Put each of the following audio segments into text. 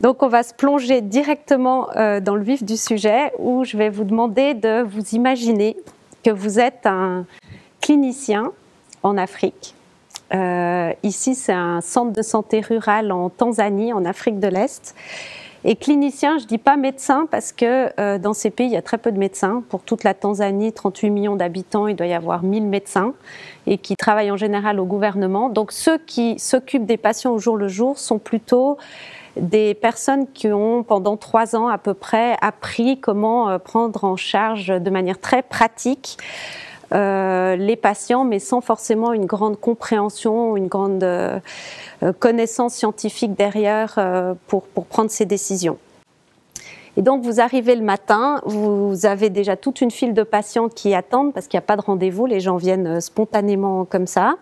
Donc on va se plonger directement euh, dans le vif du sujet où je vais vous demander de vous imaginer que vous êtes un clinicien en Afrique. Euh, ici, c'est un centre de santé rural en Tanzanie, en Afrique de l'Est. Et clinicien, je dis pas médecin parce que euh, dans ces pays, il y a très peu de médecins. Pour toute la Tanzanie, 38 millions d'habitants, il doit y avoir 1000 médecins et qui travaillent en général au gouvernement. Donc ceux qui s'occupent des patients au jour le jour sont plutôt des personnes qui ont pendant trois ans à peu près appris comment euh, prendre en charge de manière très pratique euh, les patients, mais sans forcément une grande compréhension, une grande euh, connaissance scientifique derrière pour, pour prendre ces décisions. Et donc, vous arrivez le matin, vous avez déjà toute une file de patients qui attendent parce qu'il n'y a pas de rendez-vous, les gens viennent spontanément comme ça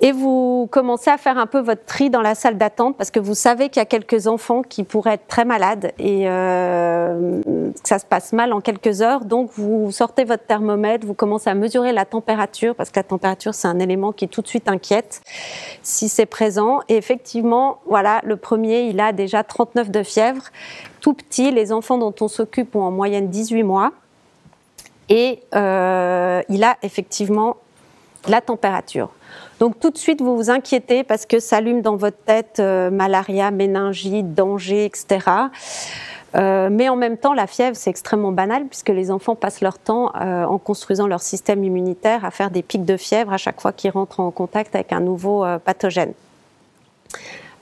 et vous commencez à faire un peu votre tri dans la salle d'attente parce que vous savez qu'il y a quelques enfants qui pourraient être très malades et euh, que ça se passe mal en quelques heures. Donc vous sortez votre thermomètre, vous commencez à mesurer la température parce que la température c'est un élément qui tout de suite inquiète si c'est présent. Et effectivement, voilà, le premier il a déjà 39 de fièvre, tout petit. Les enfants dont on s'occupe ont en moyenne 18 mois et euh, il a effectivement la température. Donc tout de suite, vous vous inquiétez parce que s'allume dans votre tête euh, malaria, méningite, danger, etc. Euh, mais en même temps, la fièvre, c'est extrêmement banal puisque les enfants passent leur temps euh, en construisant leur système immunitaire à faire des pics de fièvre à chaque fois qu'ils rentrent en contact avec un nouveau pathogène.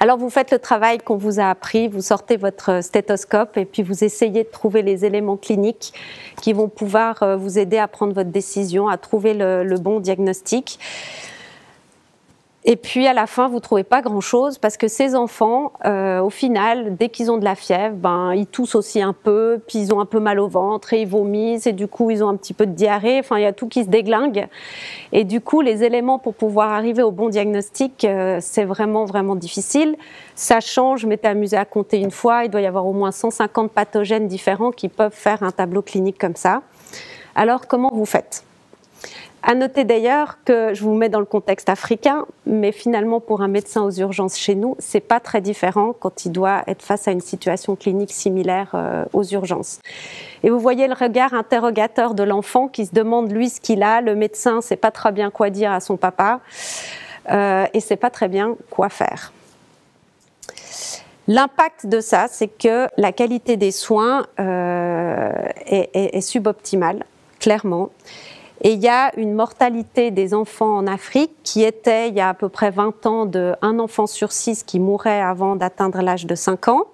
Alors vous faites le travail qu'on vous a appris, vous sortez votre stéthoscope et puis vous essayez de trouver les éléments cliniques qui vont pouvoir vous aider à prendre votre décision, à trouver le bon diagnostic. Et puis à la fin, vous trouvez pas grand-chose parce que ces enfants, euh, au final, dès qu'ils ont de la fièvre, ben ils toussent aussi un peu, puis ils ont un peu mal au ventre et ils vomissent et du coup ils ont un petit peu de diarrhée. Enfin, il y a tout qui se déglingue. Et du coup, les éléments pour pouvoir arriver au bon diagnostic, euh, c'est vraiment vraiment difficile. Ça change. Je m'étais amusée à compter une fois. Il doit y avoir au moins 150 pathogènes différents qui peuvent faire un tableau clinique comme ça. Alors comment vous faites? À noter d'ailleurs que je vous mets dans le contexte africain, mais finalement pour un médecin aux urgences chez nous, c'est pas très différent quand il doit être face à une situation clinique similaire euh, aux urgences. Et vous voyez le regard interrogateur de l'enfant qui se demande lui ce qu'il a. Le médecin sait pas très bien quoi dire à son papa euh, et sait pas très bien quoi faire. L'impact de ça, c'est que la qualité des soins euh, est, est suboptimale, clairement. Et il y a une mortalité des enfants en Afrique qui était, il y a à peu près 20 ans, de un enfant sur six qui mourait avant d'atteindre l'âge de 5 ans.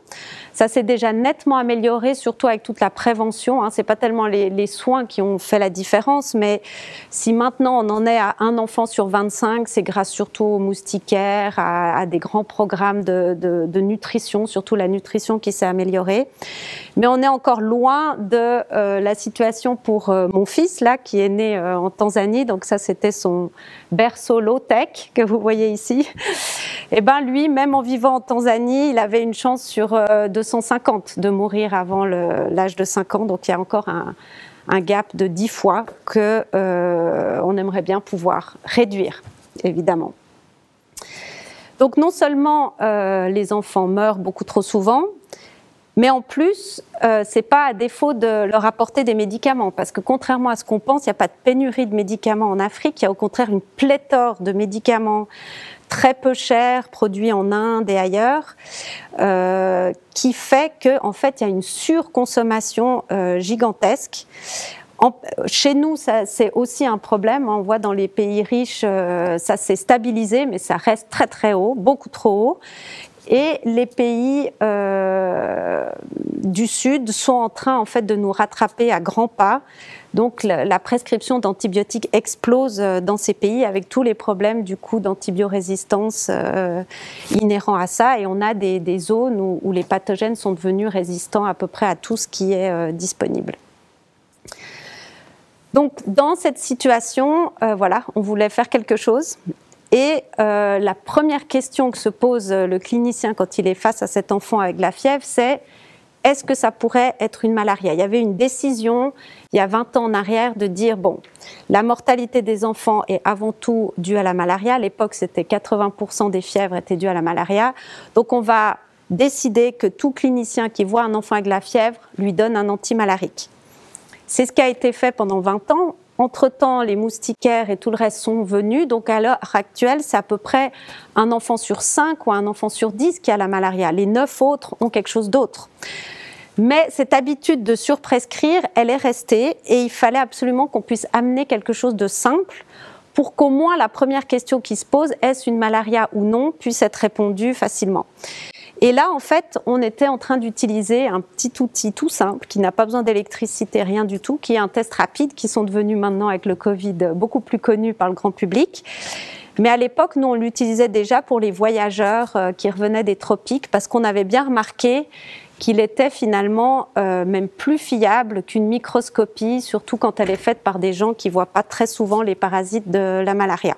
Ça s'est déjà nettement amélioré, surtout avec toute la prévention. Hein. C'est pas tellement les, soins qui ont fait la différence, mais si maintenant on en est à un enfant sur 25, c'est grâce surtout aux moustiquaires, à, des grands programmes de, nutrition, surtout la nutrition qui s'est améliorée. Mais on est encore loin de euh, la situation pour euh, mon fils là, qui est né euh, en Tanzanie. Donc ça, c'était son berceau low-tech que vous voyez ici. Et eh ben lui, même en vivant en Tanzanie, il avait une chance sur 250 de mourir avant l'âge de 5 ans. Donc il y a encore un, gap de 10 fois que on aimerait bien pouvoir réduire, évidemment. Donc non seulement les enfants meurent beaucoup trop souvent, mais en plus, euh, c'est pas à défaut de leur apporter des médicaments, parce que contrairement à ce qu'on pense, il n'y a pas de pénurie de médicaments en Afrique. Il y a au contraire une pléthore de médicaments très peu chers, produits en Inde et ailleurs, euh, qui fait que en fait, il y a une surconsommation euh, gigantesque. Chez nous, c'est aussi un problème. On voit dans les pays riches, euh, ça s'est stabilisé, mais ça reste très très haut, beaucoup trop haut. Et les pays euh, du Sud sont en train en fait de nous rattraper à grands pas. Donc la, prescription d'antibiotiques explose euh, dans ces pays avec tous les problèmes du coup d'antibiorésistance euh, inhérents à ça. Et on a des, zones où, les pathogènes sont devenus résistants à peu près à tout ce qui est euh, disponible. Donc dans cette situation, voilà, on voulait faire quelque chose. Et euh, la première question que se pose le clinicien quand il est face à cet enfant avec la fièvre, c'est est-ce que ça pourrait être une malaria? Il y avait une décision il y a 20 ans en arrière de dire bon, la mortalité des enfants est avant tout due à la malaria. À l'époque, c'était 80% des fièvres étaient dues à la malaria. Donc on va décidé que tout clinicien qui voit un enfant avec la fièvre lui donne un antimalarique. C'est ce qui a été fait pendant 20 ans. Entre-temps, les moustiquaires et tout le reste sont venus. Donc, à l'heure actuelle, c'est à peu près un enfant sur 5 ou un enfant sur 10 qui a la malaria. Les 9 autres ont quelque chose d'autre. Mais cette habitude de surprescrire, elle est restée et il fallait absolument qu'on puisse amener quelque chose de simple pour qu'au moins la première question qui se pose, est-ce une malaria ou non, puisse être répondue facilement. Et là, en fait, on était en train d'utiliser un petit outil tout simple qui n'a pas besoin d'électricité, rien du tout, qui est un test rapide qui sont devenus maintenant avec le Covid beaucoup plus connus par le grand public. Mais à l'époque, nous, on l'utilisait déjà pour les voyageurs euh, qui revenaient des tropiques parce qu'on avait bien remarqué qu'il était finalement euh, même plus fiable qu'une microscopie, surtout quand elle est faite par des gens qui voient pas très souvent les parasites de la malaria.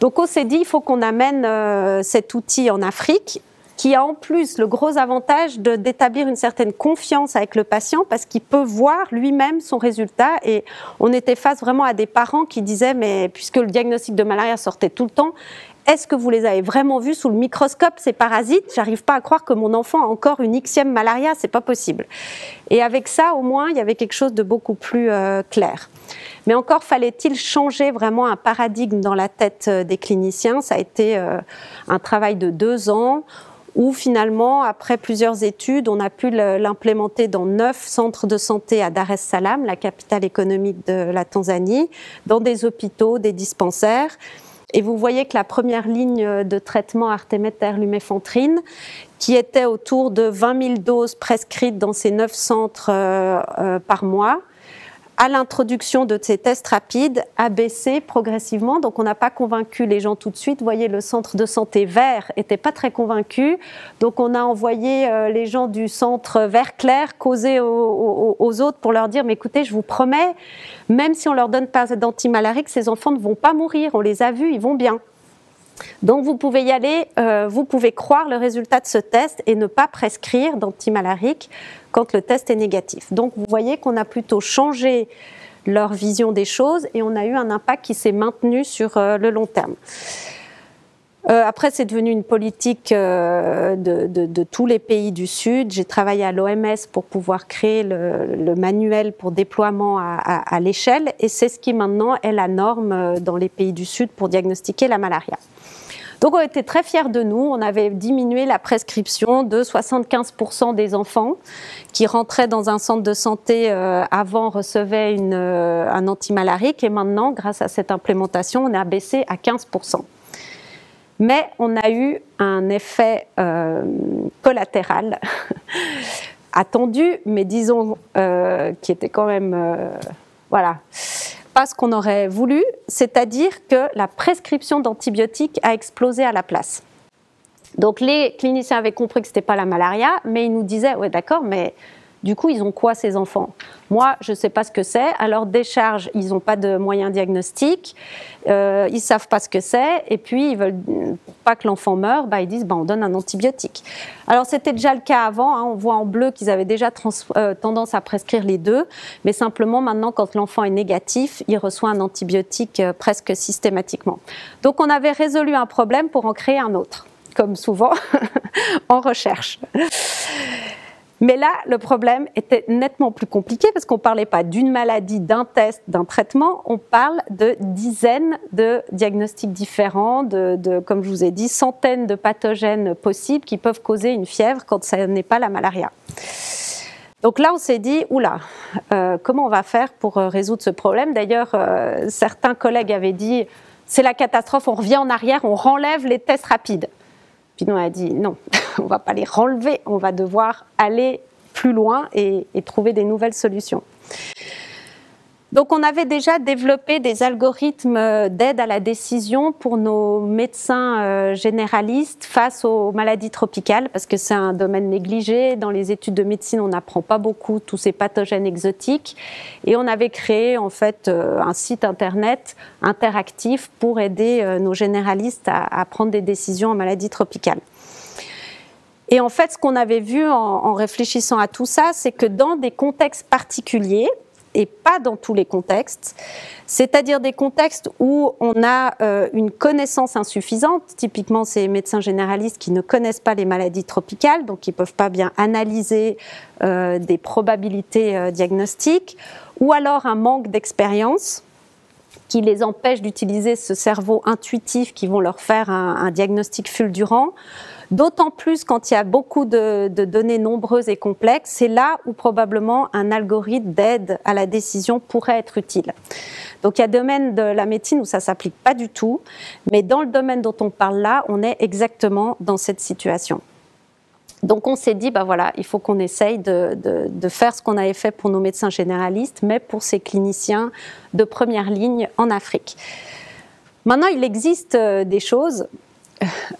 Donc on s'est dit, il faut qu'on amène euh, cet outil en Afrique qui a en plus le gros avantage d'établir une certaine confiance avec le patient parce qu'il peut voir lui-même son résultat. Et on était face vraiment à des parents qui disaient, mais puisque le diagnostic de malaria sortait tout le temps, est-ce que vous les avez vraiment vus sous le microscope, ces parasites? J'arrive pas à croire que mon enfant a encore une Xème malaria, c'est pas possible. Et avec ça, au moins, il y avait quelque chose de beaucoup plus euh, clair. Mais encore fallait-il changer vraiment un paradigme dans la tête euh, des cliniciens. Ça a été euh, un travail de deux ans où finalement, après plusieurs études, on a pu l'implémenter dans neuf centres de santé à Dar es Salaam, la capitale économique de la Tanzanie, dans des hôpitaux, des dispensaires. Et vous voyez que la première ligne de traitement artéméter luméfantrine, qui était autour de 20 000 doses prescrites dans ces neuf centres euh, euh, par mois, à l'introduction de ces tests rapides a baissé progressivement. Donc, on n'a pas convaincu les gens tout de suite. Vous voyez, le centre de santé vert n'était pas très convaincu. Donc, on a envoyé euh, les gens du centre vert clair causer aux, autres pour leur dire, mais écoutez, je vous promets, même si on leur donne pas d'antimalarique, ces enfants ne vont pas mourir. On les a vus, ils vont bien. Donc vous pouvez y aller, euh, vous pouvez croire le résultat de ce test et ne pas prescrire d'antimalarique quand le test est négatif. Donc vous voyez qu'on a plutôt changé leur vision des choses et on a eu un impact qui s'est maintenu sur euh, le long terme. Euh, après, c'est devenu une politique de, tous les pays du Sud. J'ai travaillé à l'OMS pour pouvoir créer le, manuel pour déploiement à l'échelle et c'est ce qui maintenant est la norme dans les pays du Sud pour diagnostiquer la malaria. Donc on était très fiers de nous. On avait diminué la prescription de 75% des enfants qui rentraient dans un centre de santé euh, avant recevaient euh, un antimalarique et maintenant, grâce à cette implémentation, on a baissé à 15%. Mais on a eu un effet euh, collatéral attendu, mais disons qui était quand même voilà pas ce qu'on aurait voulu, c'est-à-dire que la prescription d'antibiotiques a explosé à la place. Donc les cliniciens avaient compris que ce n'était pas la malaria, mais ils nous disaient, ouais d'accord, mais du coup, ils ont quoi ces enfants? Moi, je ne sais pas ce que c'est. À leur décharge, ils n'ont pas de moyens diagnostiques, euh, ils ne savent pas ce que c'est, et puis ils veulent pas que l'enfant meure, bah, ils disent bah, on donne un antibiotique. Alors c'était déjà le cas avant, hein. on voit en bleu qu'ils avaient déjà euh, tendance à prescrire les deux, mais simplement maintenant, quand l'enfant est négatif, il reçoit un antibiotique euh, presque systématiquement. Donc on avait résolu un problème pour en créer un autre, comme souvent en recherche. Mais là, le problème était nettement plus compliqué parce qu'on ne parlait pas d'une maladie, d'un test, d'un traitement, on parle de dizaines de diagnostics différents, de, comme je vous ai dit, centaines de pathogènes possibles qui peuvent causer une fièvre quand ce n'est pas la malaria. Donc là, on s'est dit, oula, euh, comment on va faire pour euh, résoudre ce problème? D'ailleurs, euh, certains collègues avaient dit, c'est la catastrophe, on revient en arrière, on renlève les tests rapides. A dit, non, on va pas les renlever, on va devoir aller plus loin et, trouver des nouvelles solutions. Donc on avait déjà développé des algorithmes d'aide à la décision pour nos médecins euh, généralistes face aux maladies tropicales, parce que c'est un domaine négligé. Dans les études de médecine, on n'apprend pas beaucoup tous ces pathogènes exotiques. Et on avait créé en fait euh, un site internet interactif pour aider euh, nos généralistes à prendre des décisions en maladies tropicales. Et en fait, ce qu'on avait vu en, réfléchissant à tout ça, c'est que dans des contextes particuliers, et pas dans tous les contextes, c'est-à-dire des contextes où on a euh, une connaissance insuffisante, typiquement ces médecins généralistes qui ne connaissent pas les maladies tropicales, donc qui ne peuvent pas bien analyser euh, des probabilités euh, diagnostiques, ou alors un manque d'expérience qui les empêche d'utiliser ce cerveau intuitif qui vont leur faire un diagnostic fulgurant. D'autant plus quand il y a beaucoup de, données nombreuses et complexes, c'est là où probablement un algorithme d'aide à la décision pourrait être utile. Donc il y a domaine de la médecine où ça s'applique pas du tout, mais dans le domaine dont on parle là, on est exactement dans cette situation. Donc on s'est dit, bah voilà, il faut qu'on essaye de, de, faire ce qu'on avait fait pour nos médecins généralistes, mais pour ces cliniciens de première ligne en Afrique. Maintenant, il existe euh, des choses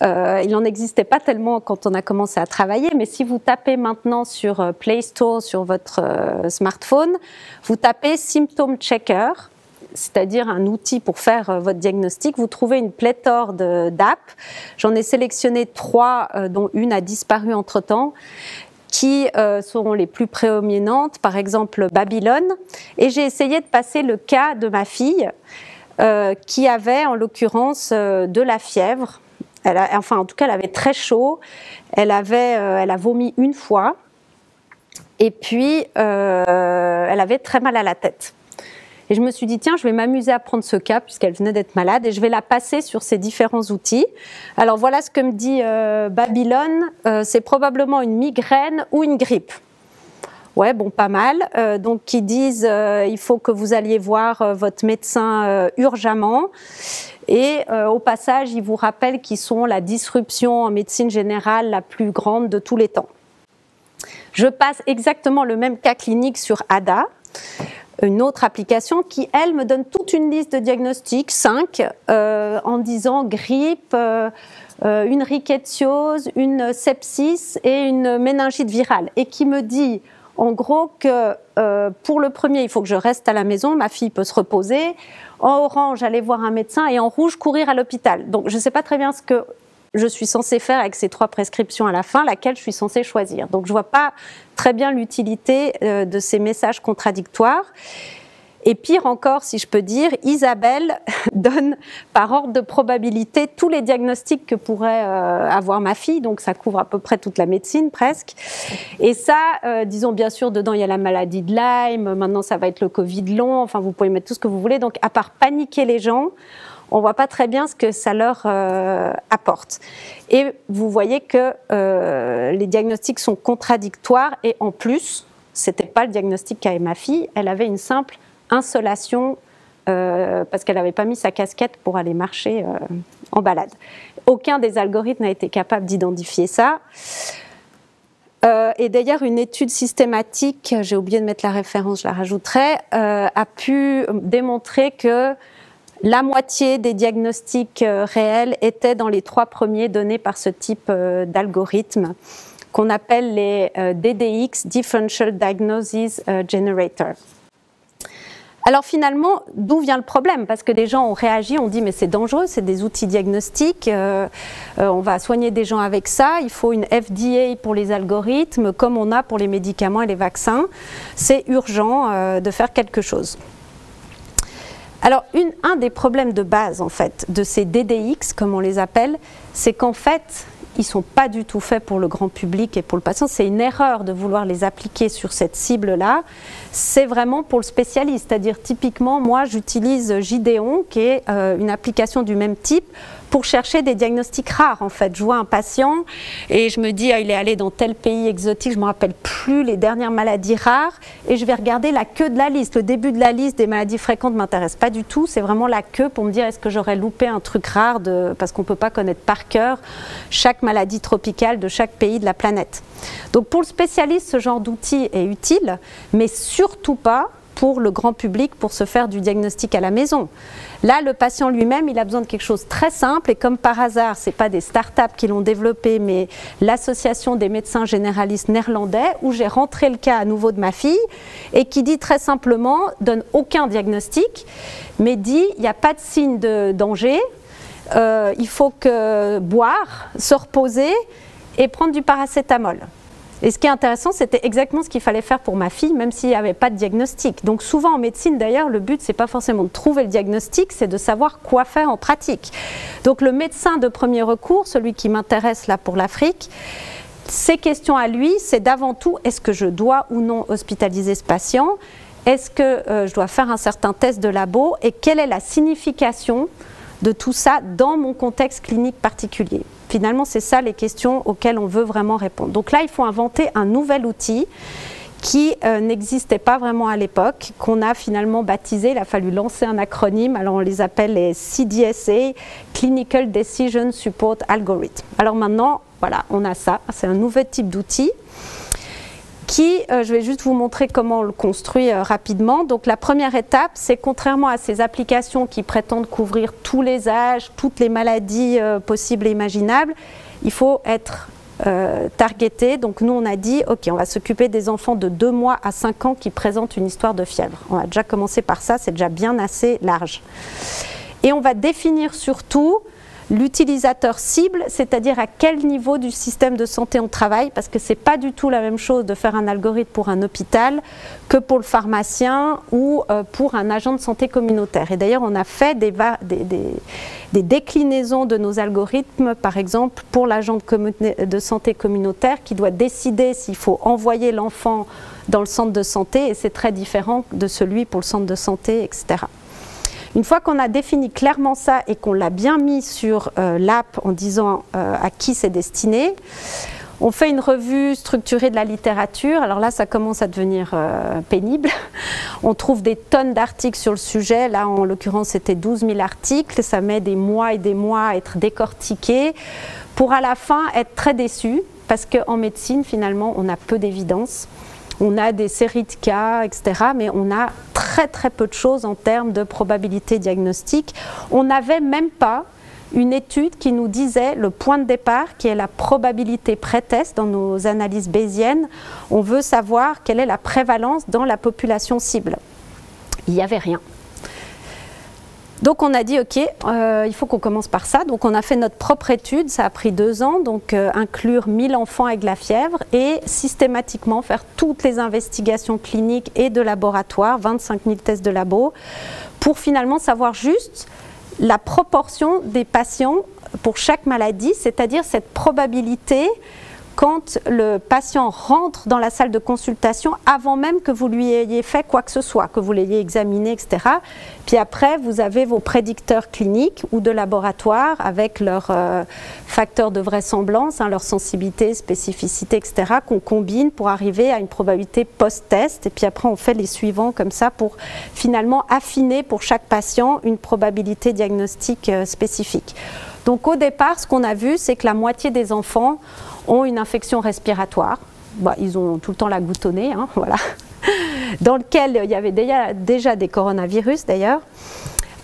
il n'en existait pas tellement quand on a commencé à travailler, mais si vous tapez maintenant sur euh, Play Store, sur votre euh, smartphone, vous tapez Symptom Checker, c'est-à-dire un outil pour faire votre diagnostic, vous trouvez une pléthore d'apps. J'en ai sélectionné trois, dont une a disparu entre-temps qui seront les plus prédominantes, par exemple Babylone. Et j'ai essayé de passer le cas de ma fille, qui avait en l'occurrence de la fièvre, elle enfin, en tout cas, elle avait très chaud. Elle, avait, euh, elle a vomi une fois. Et puis, euh, elle avait très mal à la tête. Et je me suis dit, tiens, je vais m'amuser à prendre ce cas, puisqu'elle venait d'être malade, et je vais la passer sur ces différents outils. Alors voilà ce que me dit euh, Babylone, c'est probablement une migraine ou une grippe. Ouais, bon, pas mal. donc, qui disent, il faut que vous alliez voir votre médecin urgemment. Et euh, au passage, ils vous rappellent qu'ils sont la disruption en médecine générale la plus grande de tous les temps. Je passe exactement le même cas clinique sur ADA, une autre application qui, elle, me donne toute une liste de diagnostics, 5, euh, en disant grippe, euh, une rickettosiose, une sepsis et une méningite virale, et qui me dit en gros que pour le premier, il faut que je reste à la maison, ma fille peut se reposer en orange aller voir un médecin et en rouge courir à l'hôpital. Donc je ne sais pas très bien ce que je suis censée faire avec ces trois prescriptions à la fin, laquelle je suis censée choisir. Donc je ne vois pas très bien l'utilité euh, de ces messages contradictoires. Et pire encore, si je peux dire, Isabelle donne par ordre de probabilité tous les diagnostics que pourrait euh, avoir ma fille, donc ça couvre à peu près toute la médecine presque. Et ça, euh, disons bien sûr, dedans il y a la maladie de Lyme, maintenant ça va être le Covid long, enfin vous pouvez mettre tout ce que vous voulez. Donc à part paniquer les gens, on voit pas très bien ce que ça leur euh, apporte. Et vous voyez que les diagnostics sont contradictoires et en plus, c'était pas le diagnostic qu'avait ma fille, elle avait une simple insolation euh, parce qu'elle n'avait pas mis sa casquette pour aller marcher euh, en balade. Aucun des algorithmes n'a été capable d'identifier ça. Euh, et d'ailleurs, une étude systématique, j'ai oublié de mettre la référence, je la rajouterai, a pu démontrer que la moitié des diagnostics réels étaient dans les trois premiers donnés par ce type d'algorithme qu'on appelle les DDX, Differential Diagnosis Generator. Alors finalement, d'où vient le problème? Parce que des gens ont réagi, ont dit mais c'est dangereux, c'est des outils diagnostiques, euh, euh, on va soigner des gens avec ça, il faut une FDA pour les algorithmes, comme on a pour les médicaments et les vaccins. C'est urgent euh, de faire quelque chose. Alors un des problèmes de base en fait de ces DDX, comme on les appelle, c'est qu'en fait ils sont pas du tout faits pour le grand public et pour le patient. C'est une erreur de vouloir les appliquer sur cette cible-là. C'est vraiment pour le spécialiste. C'est-à-dire, typiquement, moi, j'utilise Gideon, qui est euh, une application du même type pour chercher des diagnostics rares en fait. Je vois un patient et je me dis ah, il est allé dans tel pays exotique, je me rappelle plus les dernières maladies rares et je vais regarder la queue de la liste. Le début de la liste des maladies fréquentes m'intéresse pas du tout, c'est vraiment la queue pour me dire est-ce que j'aurais loupé un truc rare parce qu'on peut pas connaître par cœur chaque maladie tropicale de chaque pays de la planète. Donc pour le spécialiste, ce genre d'outil est utile, mais surtout pas pour le grand public pour se faire du diagnostic à la maison. Là, le patient lui-même, il a besoin de quelque chose de très simple et comme par hasard, ce n'est pas des startups qui l'ont développé, mais l'association des médecins généralistes néerlandais où j'ai rentré le cas à nouveau de ma fille et qui dit très simplement, donne aucun diagnostic, mais dit il n'y a pas de signe de danger, euh, il faut que boire, se reposer et prendre du paracétamol. Et ce qui est intéressant, c'était exactement ce qu'il fallait faire pour ma fille, même s'il n'y avait pas de diagnostic. Donc souvent en médecine, d'ailleurs, le but, c'est pas forcément de trouver le diagnostic, c'est de savoir quoi faire en pratique. Donc le médecin de premier recours, celui qui m'intéresse là pour l'Afrique, ses questions à lui, c'est d'avant tout, est-ce que je dois ou non hospitaliser ce patient? Est-ce que euh, je dois faire un certain test de labo? Et quelle est la signification de tout ça dans mon contexte clinique particulier? Finalement, c'est ça les questions auxquelles on veut vraiment répondre. Donc là, il faut inventer un nouvel outil qui euh, n'existait pas vraiment à l'époque, qu'on a finalement baptisé, il a fallu lancer un acronyme, alors on les appelle les CDSA, Clinical Decision Support Algorithm. Alors maintenant, voilà, on a ça, c'est un nouvel type d'outil qui, euh, je vais juste vous montrer comment on le construit euh, rapidement. Donc la première étape, c'est contrairement à ces applications qui prétendent couvrir tous les âges, toutes les maladies euh, possibles et imaginables, il faut être targeté. Donc nous, on a dit, OK, on va s'occuper des enfants de 2 mois à 5 ans qui présentent une histoire de fièvre. On a déjà commencé par ça, c'est déjà bien assez large. Et on va définir surtout l'utilisateur cible, c'est-à-dire à quel niveau du système de santé on travaille, parce que ce n'est pas du tout la même chose de faire un algorithme pour un hôpital que pour le pharmacien ou euh, pour un agent de santé communautaire. Et d'ailleurs, on a fait des, déclinaisons de nos algorithmes, par exemple pour l'agent de, de santé communautaire qui doit décider s'il faut envoyer l'enfant dans le centre de santé, et c'est très différent de celui pour le centre de santé, etc. Une fois qu'on a défini clairement ça et qu'on l'a bien mis sur euh, l'app en disant euh, à qui c'est destiné, on fait une revue structurée de la littérature. Alors là, ça commence à devenir euh, pénible. On trouve des tonnes d'articles sur le sujet. Là, en l'occurrence, c'était 12 000 articles. Ça met des mois et des mois à être décortiqué pour à la fin être très déçu parce qu'en médecine, finalement, on a peu d'évidence. On a des séries de cas, etc. Mais on a très très peu de choses en termes de probabilité diagnostique. On n'avait même pas une étude qui nous disait le point de départ, qui est la probabilité pré-test dans nos analyses bayésiennes. On veut savoir quelle est la prévalence dans la population cible. Il n'y avait rien. Donc on a dit, OK, euh, il faut qu'on commence par ça. Donc on a fait notre propre étude, ça a pris deux ans, donc euh, inclure 1000 enfants avec la fièvre et systématiquement faire toutes les investigations cliniques et de laboratoire, 25 000 tests de labo, pour finalement savoir juste la proportion des patients pour chaque maladie, c'est-à-dire cette probabilité quand le patient rentre dans la salle de consultation avant même que vous lui ayez fait quoi que ce soit, que vous l'ayez examiné, etc. Puis après, vous avez vos prédicteurs cliniques ou de laboratoire avec leurs euh, facteurs de vraisemblance, hein, leur sensibilité, spécificité, etc., qu'on combine pour arriver à une probabilité post-test. Et puis après, on fait les suivants comme ça pour finalement affiner pour chaque patient une probabilité diagnostique euh, spécifique. Donc au départ, ce qu'on a vu, c'est que la moitié des enfants ont une infection respiratoire. Bah, ils ont tout le temps la goutte hein, voilà. dans lequel il y avait déjà, déjà des coronavirus d'ailleurs.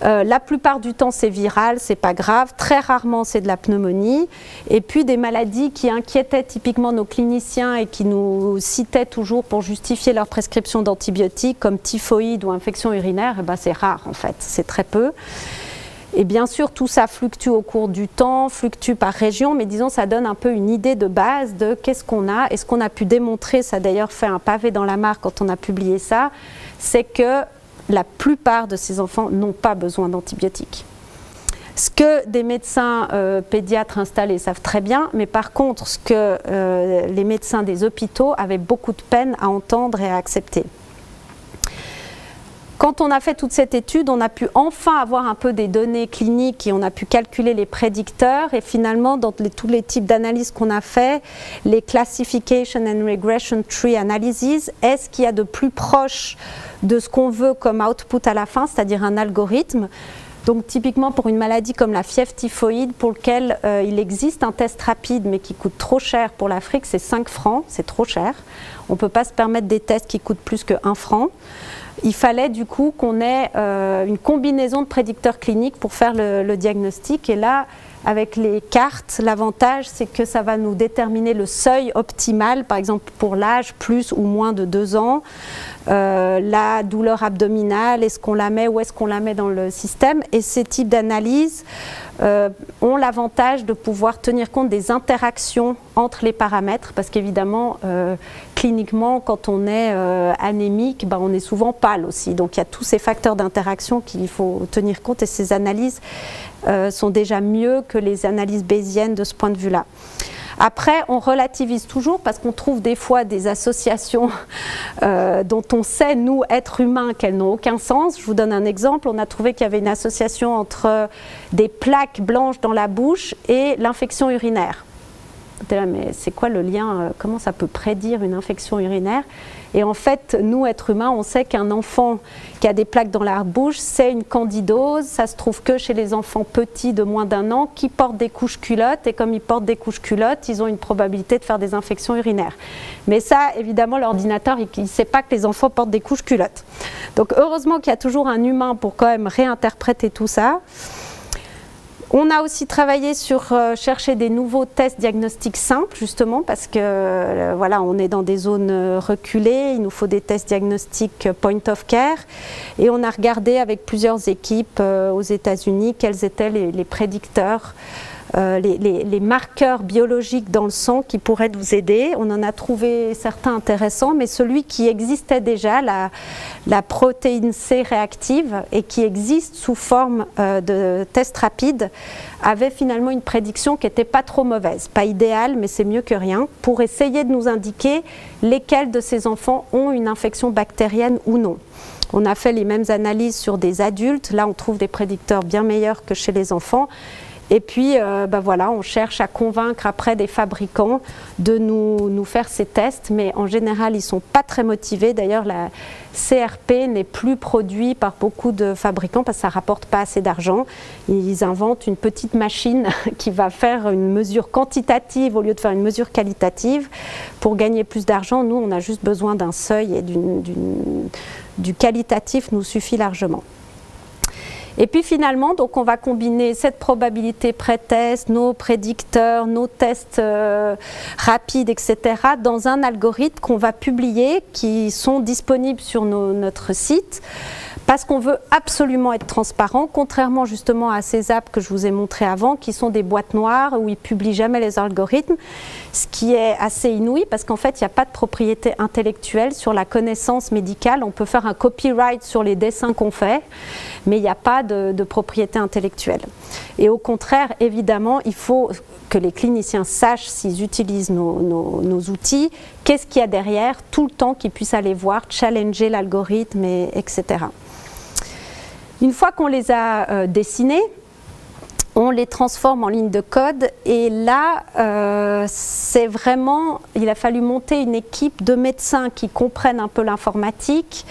Euh, la plupart du temps, c'est viral, c'est pas grave. Très rarement, c'est de la pneumonie. Et puis des maladies qui inquiétaient typiquement nos cliniciens et qui nous citaient toujours pour justifier leur prescription d'antibiotiques, comme typhoïde ou infection urinaire, eh ben, c'est rare en fait, c'est très peu. Et bien sûr, tout ça fluctue au cours du temps, fluctue par région, mais disons, ça donne un peu une idée de base de qu'est-ce qu'on a. Et ce qu'on a pu démontrer, ça a d'ailleurs fait un pavé dans la mare quand on a publié ça, c'est que la plupart de ces enfants n'ont pas besoin d'antibiotiques. Ce que des médecins euh, pédiatres installés savent très bien, mais par contre, ce que euh, les médecins des hôpitaux avaient beaucoup de peine à entendre et à accepter. Quand on a fait toute cette étude, on a pu enfin avoir un peu des données cliniques et on a pu calculer les prédicteurs. Et finalement, dans tous les types d'analyses qu'on a fait, les Classification and Regression Tree Analyses, est-ce qu'il y a de plus proche de ce qu'on veut comme output à la fin, c'est-à-dire un algorithme? Donc typiquement pour une maladie comme la fièvre typhoïde, pour lequel euh, il existe un test rapide mais qui coûte trop cher pour l'Afrique, c'est 5 francs, c'est trop cher. On ne peut pas se permettre des tests qui coûtent plus que 1 franc. Il fallait du coup qu'on ait euh, une combinaison de prédicteurs cliniques pour faire le, diagnostic. Et là, avec les cartes, l'avantage, c'est que ça va nous déterminer le seuil optimal, par exemple pour l'âge, plus ou moins de 2 ans, euh, la douleur abdominale, est-ce qu'on la met, où est-ce qu'on la met dans le système? Et ces types d'analyses euh, ont l'avantage de pouvoir tenir compte des interactions entre les paramètres, parce qu'évidemment, cliniquement, quand on est anémique, ben, on est souvent pâle aussi. Donc il y a tous ces facteurs d'interaction qu'il faut tenir compte et ces analyses sont déjà mieux que les analyses bayésiennes de ce point de vue-là. Après, on relativise toujours parce qu'on trouve des fois des associations euh, dont on sait, nous, êtres humains, qu'elles n'ont aucun sens. Je vous donne un exemple. On a trouvé qu'il y avait une association entre des plaques blanches dans la bouche et l'infection urinaire. C'est quoi le lien euh, Comment ça peut prédire une infection urinaire? Et en fait, nous, êtres humains, on sait qu'un enfant qui a des plaques dans la bouche, c'est une candidose. Ça se trouve que chez les enfants petits de moins d'un an qui portent des couches culottes. Et comme ils portent des couches culottes, ils ont une probabilité de faire des infections urinaires. Mais ça, évidemment, l'ordinateur, il ne sait pas que les enfants portent des couches culottes. Donc heureusement qu'il y a toujours un humain pour quand même réinterpréter tout ça. On a aussi travaillé sur euh, chercher des nouveaux tests diagnostiques simples, justement, parce que euh, voilà, on est dans des zones euh, reculées, il nous faut des tests diagnostiques point of care. Et on a regardé avec plusieurs équipes aux États-Unis quels étaient les prédicteurs euh, les, marqueurs biologiques dans le sang qui pourraient nous aider. On en a trouvé certains intéressants, mais celui qui existait déjà, la, protéine C réactive, et qui existe sous forme euh, de test rapide, avait finalement une prédiction qui n'était pas trop mauvaise. Pas idéale, mais c'est mieux que rien, pour essayer de nous indiquer lesquels de ces enfants ont une infection bactérienne ou non. On a fait les mêmes analyses sur des adultes. Là, on trouve des prédicteurs bien meilleurs que chez les enfants. Et puis, euh, bah voilà, on cherche à convaincre après des fabricants de nous, faire ces tests, mais en général, ils ne sont pas très motivés. D'ailleurs, la CRP n'est plus produit par beaucoup de fabricants parce que ça ne rapporte pas assez d'argent. Ils inventent une petite machine qui va faire une mesure quantitative au lieu de faire une mesure qualitative. Pour gagner plus d'argent, nous, on a juste besoin d'un seuil et du qualitatif nous suffit largement. Et puis finalement, donc on va combiner cette probabilité pré-test, nos prédicteurs, nos tests euh, rapides, etc., dans un algorithme qu'on va publier, qui sont disponibles sur notre site parce qu'on veut absolument être transparent, contrairement justement à ces apps que je vous ai montrées avant, qui sont des boîtes noires où ils publient jamais les algorithmes, ce qui est assez inouï parce qu'en fait, il n'y a pas de propriété intellectuelle sur la connaissance médicale. On peut faire un copyright sur les dessins qu'on fait, mais il n'y a pas de, propriété intellectuelle. Et au contraire, évidemment, il faut que les cliniciens sachent s'ils utilisent nos, outils, qu'est-ce qu'il y a derrière, tout le temps qu'ils puissent aller voir, challenger l'algorithme, et, etc. Une fois qu'on les a euh, dessinés, on les transforme en lignes de code et là, euh, c'est vraiment, il a fallu monter une équipe de médecins qui comprennent un peu l'informatique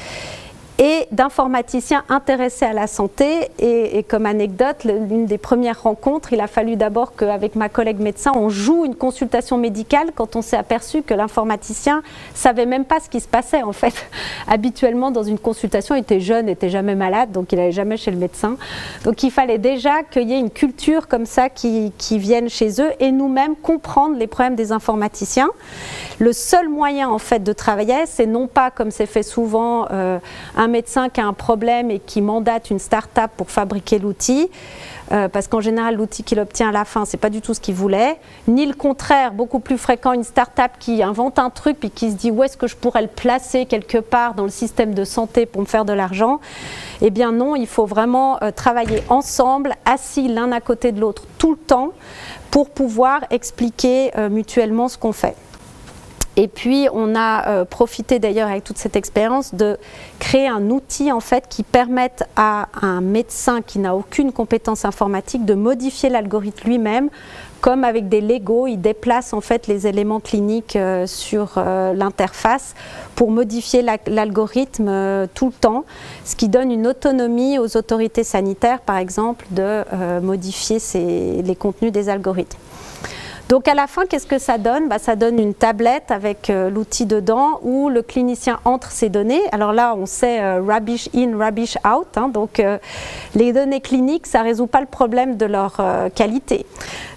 et d'informaticiens intéressés à la santé. Et, comme anecdote, l'une des premières rencontres, il a fallu d'abord qu'avec ma collègue médecin, on joue une consultation médicale quand on s'est aperçu que l'informaticien savait même pas ce qui se passait en fait. Habituellement, dans une consultation, il était jeune, n'était jamais malade, donc il n'allait jamais chez le médecin. Donc il fallait déjà qu'il y ait une culture comme ça qui, qui vienne chez eux et nous-mêmes comprendre les problèmes des informaticiens. Le seul moyen en fait de travailler, c'est non pas comme c'est fait souvent euh, médecin qui a un problème et qui mandate une start-up pour fabriquer l'outil, euh, parce qu'en général, l'outil qu'il obtient à la fin, c'est pas du tout ce qu'il voulait, ni le contraire, beaucoup plus fréquent, une start-up qui invente un truc puis qui se dit où est-ce que je pourrais le placer quelque part dans le système de santé pour me faire de l'argent? Eh bien non, il faut vraiment euh, travailler ensemble, assis l'un à côté de l'autre tout le temps, pour pouvoir expliquer euh, mutuellement ce qu'on fait. Et puis, on a euh, profité d'ailleurs avec toute cette expérience de créer un outil qui permette à un médecin qui n'a aucune compétence informatique de modifier l'algorithme lui-même comme avec des Lego, il déplace en fait les éléments cliniques euh, sur euh, l'interface pour modifier l'algorithme tout le temps, ce qui donne une autonomie aux autorités sanitaires, par exemple, de modifier les contenus des algorithmes. Donc à la fin, qu'est-ce que ça donne? Bah, Ça donne une tablette avec euh, l'outil dedans où le clinicien entre ses données. Alors là, on sait euh, rubbish in, rubbish out. Hein. donc euh, les données cliniques, ça ne résout pas le problème de leur qualité.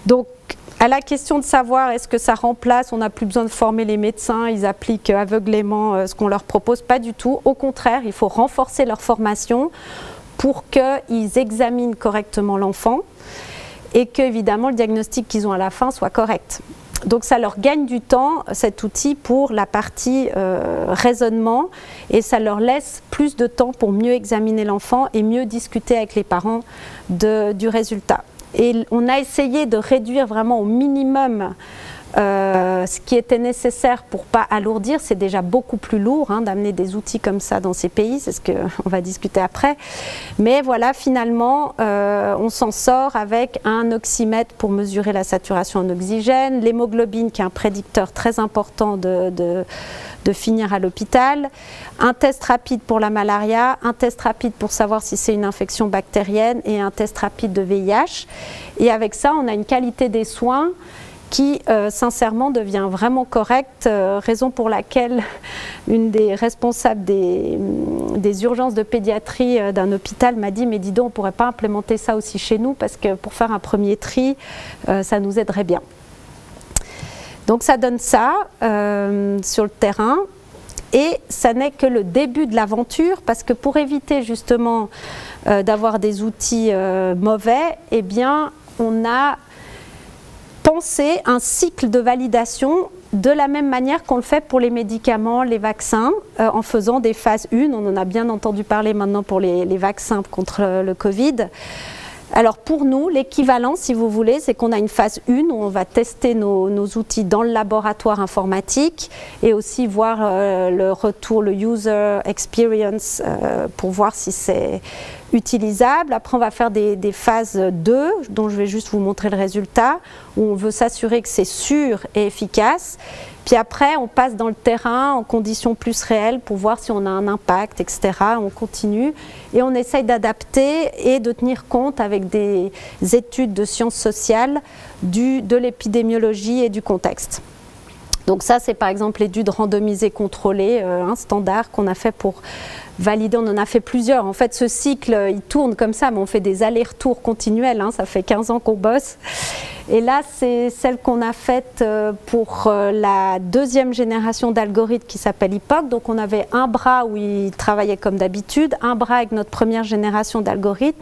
Donc à la question de savoir est-ce que ça remplace, on n'a plus besoin de former les médecins, ils appliquent aveuglément ce qu'on leur propose, pas du tout. Au contraire, il faut renforcer leur formation pour qu'ils examinent correctement l'enfant et que évidemment le diagnostic qu'ils ont à la fin soit correct. Donc ça leur gagne du temps, cet outil, pour la partie euh, raisonnement et ça leur laisse plus de temps pour mieux examiner l'enfant et mieux discuter avec les parents du résultat. Et on a essayé de réduire vraiment au minimum euh, ce qui était nécessaire pour pas alourdir, c'est déjà beaucoup plus lourd hein, d'amener des outils comme ça dans ces pays, c'est ce qu'on va discuter après. Mais voilà, finalement, euh, on s'en sort avec un oxymètre pour mesurer la saturation en oxygène, l'hémoglobine qui est un prédicteur très important de, de finir à l'hôpital, un test rapide pour la malaria, un test rapide pour savoir si c'est une infection bactérienne et un test rapide de VIH. Et avec ça, on a une qualité des soins qui euh, sincèrement devient vraiment correcte, euh, raison pour laquelle une des responsables des, des urgences de pédiatrie euh, d'un hôpital m'a dit mais dis donc on ne pourrait pas implémenter ça aussi chez nous parce que pour faire un premier tri ça nous aiderait bien. Donc ça donne ça sur le terrain et ça n'est que le début de l'aventure parce que pour éviter justement d'avoir des outils mauvais, eh bien on a penser un cycle de validation de la même manière qu'on le fait pour les médicaments, les vaccins, euh, en faisant des phases 1. On en a bien entendu parler maintenant pour les, vaccins contre le Covid. Alors pour nous, l'équivalent, si vous voulez, c'est qu'on a une phase 1 où on va tester nos, outils dans le laboratoire informatique et aussi voir euh, le retour, le user experience euh, pour voir si c'est utilisable. Après, on va faire des, phases 2, dont je vais juste vous montrer le résultat, où on veut s'assurer que c'est sûr et efficace. Puis après, on passe dans le terrain en conditions plus réelles pour voir si on a un impact, etc. On continue et on essaye d'adapter et de tenir compte avec des études de sciences sociales de l'épidémiologie et du contexte. Donc ça, c'est par exemple l'étude randomisée contrôlée, euh, un standard qu'on a fait pour valider. On en a fait plusieurs. En fait, ce cycle, il tourne comme ça, mais on fait des allers-retours continuels. Hein. ça fait 15 ans qu'on bosse. Et là, c'est celle qu'on a faite euh, pour euh, la deuxième génération d'algorithmes qui s'appelle IPOC. Donc on avait un bras où il travaillait comme d'habitude, un bras avec notre première génération d'algorithmes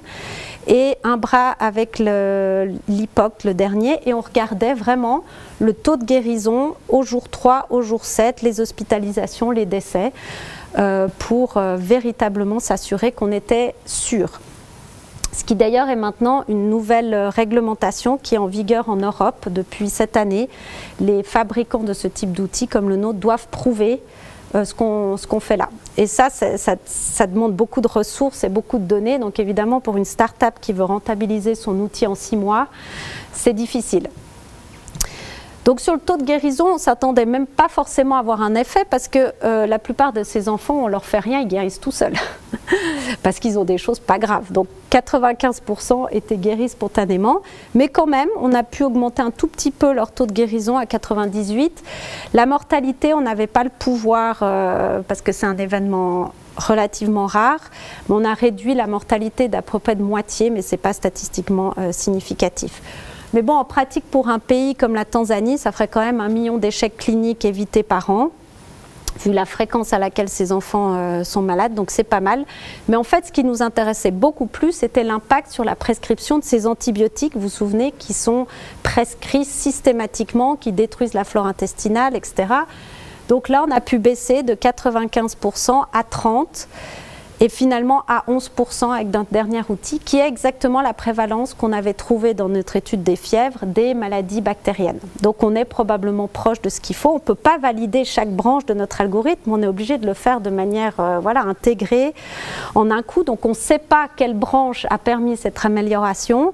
et un bras avec l'IPOC, le, dernier, et on regardait vraiment le taux de guérison au jour 3, au jour 7, les hospitalisations, les décès, euh, pour véritablement s'assurer qu'on était sûr. Ce qui d'ailleurs est maintenant une nouvelle réglementation qui est en vigueur en Europe depuis cette année. Les fabricants de ce type d'outils comme le nôtre doivent prouver euh, ce qu'on fait là. Et ça, ça, demande beaucoup de ressources et beaucoup de données. Donc évidemment, pour une start-up qui veut rentabiliser son outil en six mois, c'est difficile. Donc sur le taux de guérison, on s'attendait même pas forcément à avoir un effet parce que euh, la plupart de ces enfants, on leur fait rien, ils guérissent tout seuls parce qu'ils ont des choses pas graves. Donc 95% étaient guéris spontanément, mais quand même, on a pu augmenter un tout petit peu leur taux de guérison à 98. La mortalité, on n'avait pas le pouvoir euh, parce que c'est un événement relativement rare, mais on a réduit la mortalité d'à peu près de moitié, mais ce n'est pas statistiquement euh, significatif. Mais bon, en pratique, pour un pays comme la Tanzanie, ça ferait quand même un million d'échecs cliniques évités par an vu la fréquence à laquelle ces enfants euh, sont malades, donc c'est pas mal. Mais en fait, ce qui nous intéressait beaucoup plus, c'était l'impact sur la prescription de ces antibiotiques, vous vous souvenez, qui sont prescrits systématiquement, qui détruisent la flore intestinale, etc. Donc là, on a pu baisser de 95% à 30% et finalement à 11% avec notre dernier outil, qui est exactement la prévalence qu'on avait trouvée dans notre étude des fièvres des maladies bactériennes. Donc on est probablement proche de ce qu'il faut. On ne peut pas valider chaque branche de notre algorithme, on est obligé de le faire de manière euh, voilà, intégrée en un coup. Donc on ne sait pas quelle branche a permis cette amélioration.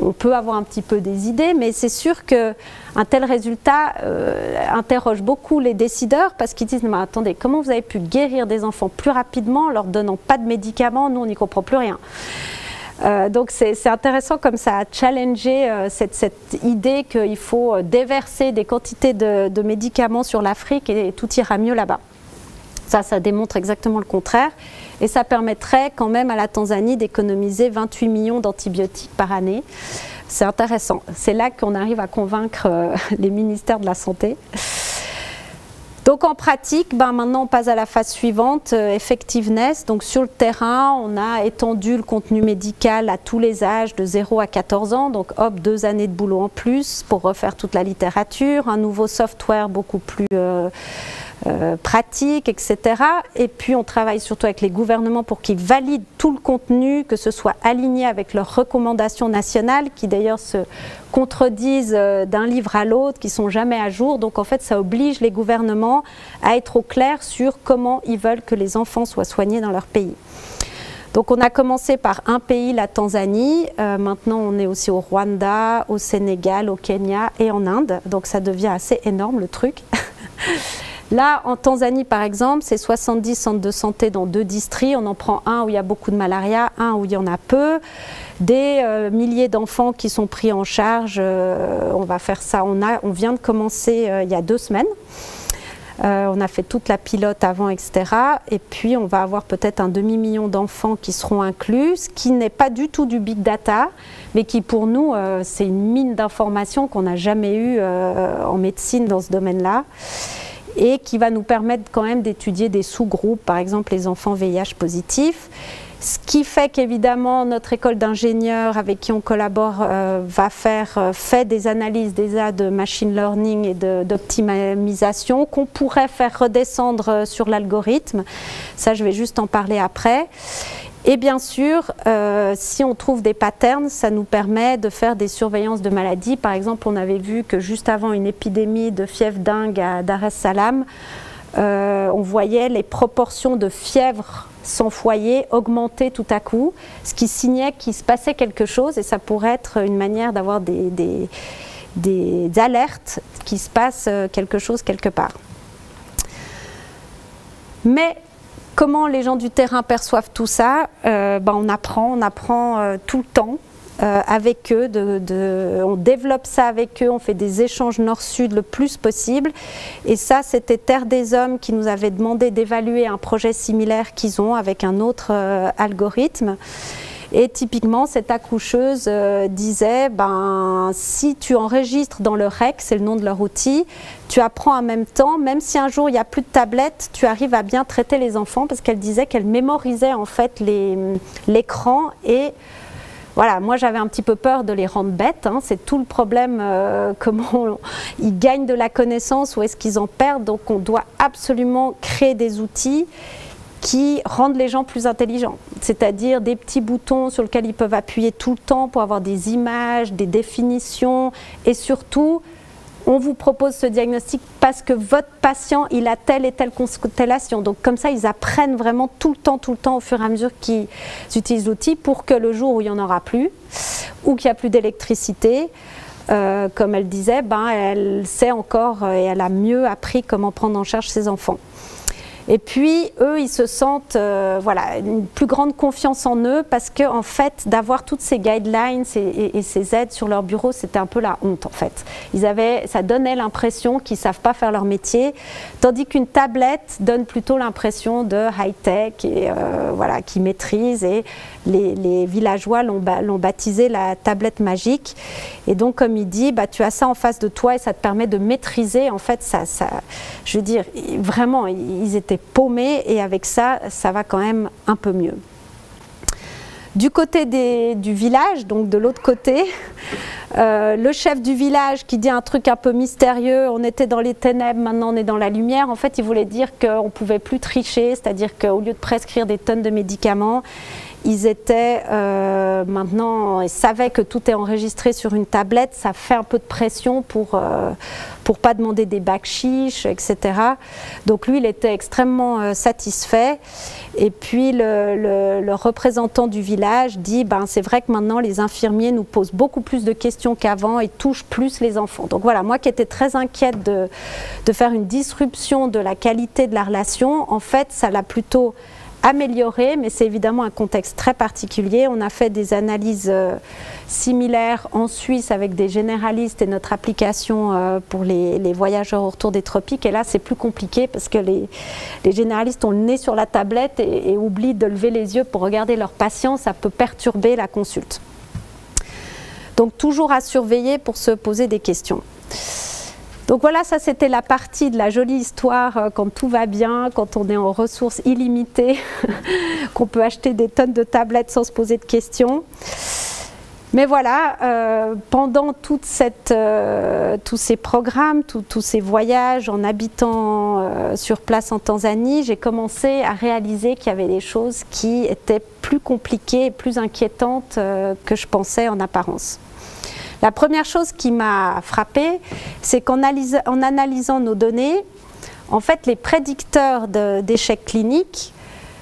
On peut avoir un petit peu des idées, mais c'est sûr que un tel résultat euh, interroge beaucoup les décideurs parce qu'ils disent mais attendez, comment vous avez pu guérir des enfants plus rapidement en leur donnant pas de médicaments Nous, on n'y comprend plus rien. Euh, donc c'est intéressant comme ça a challengé euh, cette, cette, idée qu'il faut déverser des quantités de, de médicaments sur l'Afrique et, tout ira mieux là-bas. Ça, ça démontre exactement le contraire. Et ça permettrait quand même à la Tanzanie d'économiser 28 millions d'antibiotiques par année. C'est intéressant. C'est là qu'on arrive à convaincre les ministères de la Santé. Donc en pratique, ben maintenant on passe à la phase suivante, euh, effectiveness. Donc sur le terrain, on a étendu le contenu médical à tous les âges, de 0 à 14 ans. Donc hop, deux années de boulot en plus pour refaire toute la littérature, un nouveau software beaucoup plus euh, euh, pratiques, etc. Et puis on travaille surtout avec les gouvernements pour qu'ils valident tout le contenu, que ce soit aligné avec leurs recommandations nationales, qui d'ailleurs se contredisent euh, d'un livre à l'autre, qui sont jamais à jour. Donc en fait, ça oblige les gouvernements à être au clair sur comment ils veulent que les enfants soient soignés dans leur pays. Donc on a commencé par un pays, la Tanzanie. Euh, maintenant on est aussi au Rwanda, au Sénégal, au Kenya et en Inde. Donc ça devient assez énorme le truc. Là, en Tanzanie, par exemple, c'est 70 centres de santé dans deux districts. On en prend un où il y a beaucoup de malaria, un où il y en a peu. Des euh, milliers d'enfants qui sont pris en charge. Euh, on va faire ça. On, vient de commencer euh, il y a deux semaines. on a fait toute la pilote avant, etc. Et puis, on va avoir peut-être un demi-million d'enfants qui seront inclus, ce qui n'est pas du tout du big data, mais qui pour nous, c'est une mine d'informations qu'on n'a jamais eue en médecine dans ce domaine-là et qui va nous permettre quand même d'étudier des sous-groupes, par exemple les enfants VIH positifs. Ce qui fait qu'évidemment notre école d'ingénieurs avec qui on collabore euh, va faire euh, fait des analyses déjà de machine learning et d'optimisation qu'on pourrait faire redescendre euh, sur l'algorithme. Ça, je vais juste en parler après. Et bien sûr, euh, si on trouve des patterns, ça nous permet de faire des surveillances de maladies. Par exemple, on avait vu que juste avant une épidémie de fièvre dingue à Dar es Salaam, euh, on voyait les proportions de fièvre sans foyer augmenter tout à coup, ce qui signait qu'il se passait quelque chose et ça pourrait être une manière d'avoir des, des, alertes qu'il se passe euh, quelque chose quelque part. Mais Comment les gens du terrain perçoivent tout ça euh, ben, On apprend, on apprend euh, tout le temps. Euh, avec eux, on développe ça avec eux, on fait des échanges nord-sud le plus possible. Et ça, c'était Terre des Hommes qui nous avait demandé d'évaluer un projet similaire qu'ils ont avec un autre algorithme. Et typiquement, cette accoucheuse euh, disait, ben, si tu enregistres dans le REC, c'est le nom de leur outil, tu apprends en même temps, même si un jour il n'y a plus de tablette, tu arrives à bien traiter les enfants, parce qu'elle disait qu'elle mémorisait en fait l'écran et voilà, moi j'avais un petit peu peur de les rendre bêtes. Hein. C'est tout le problème, euh, comment ils gagnent de la connaissance ou est-ce qu'ils en perdent. Donc on doit absolument créer des outils qui rendent les gens plus intelligents, c'est-à-dire des petits boutons sur lesquels ils peuvent appuyer tout le temps pour avoir des images, des définitions et surtout on vous propose ce diagnostic parce que votre patient, il a telle et telle constellation. Donc comme ça, ils apprennent vraiment tout le temps, tout le temps, au fur et à mesure qu'ils utilisent l'outil pour que le jour où il n'y en aura plus, ou qu'il n'y a plus d'électricité, euh, comme elle disait, ben, elle sait encore et elle a mieux appris comment prendre en charge ses enfants. Et puis, eux, ils se sentent euh, voilà, une plus grande confiance en eux parce que, en fait, d'avoir toutes ces guidelines et, ces aides sur leur bureau, c'était un peu la honte, en fait. Ils avaient, ça donnait l'impression qu'ils ne savent pas faire leur métier, tandis qu'une tablette donne plutôt l'impression de high-tech et euh, voilà, qui maîtrise. Et les, villageois l'ont baptisé la tablette magique. Et donc, comme il dit, bah, tu as ça en face de toi et ça te permet de maîtriser. En fait, ça, je veux dire, vraiment, ils étaient paumés et avec ça, ça va quand même un peu mieux. Du côté du village, donc de l'autre côté, euh, le chef du village qui dit un truc un peu mystérieux, on était dans les ténèbres, maintenant on est dans la lumière, en fait il voulait dire qu'on ne pouvait plus tricher, c'est-à-dire qu'au lieu de prescrire des tonnes de médicaments, ils étaient euh, maintenant, ils savaient que tout est enregistré sur une tablette, ça fait un peu de pression pour euh, pas demander des bacs chiches, etc. Donc lui, il était extrêmement euh, satisfait. Et puis le, le, représentant du village dit, ben c'est vrai que maintenant les infirmiers nous posent beaucoup plus de questions qu'avant et touchent plus les enfants. Donc voilà, moi qui étais très inquiète de, de faire une disruption de la qualité de la relation, en fait, ça l'a plutôt amélioré, mais c'est évidemment un contexte très particulier. On a fait des analyses euh, similaires en Suisse avec des généralistes et notre application euh, pour les, voyageurs autour des tropiques. Et là, c'est plus compliqué parce que les, généralistes ont le nez sur la tablette et, et oublient de lever les yeux pour regarder leurs patients. Ça peut perturber la consulte. Donc toujours à surveiller pour se poser des questions. Donc voilà, ça c'était la partie de la jolie histoire euh, quand tout va bien, quand on est en ressources illimitées, qu'on peut acheter des tonnes de tablettes sans se poser de questions. Mais voilà, euh, pendant euh, tous ces programmes, tous ces voyages, en habitant sur place en Tanzanie, j'ai commencé à réaliser qu'il y avait des choses qui étaient plus compliquées plus inquiétantes que je pensais en apparence. La première chose qui m'a frappée, c'est qu'en analysant nos données, en fait, les prédicteurs d'échecs cliniques